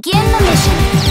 危険な飯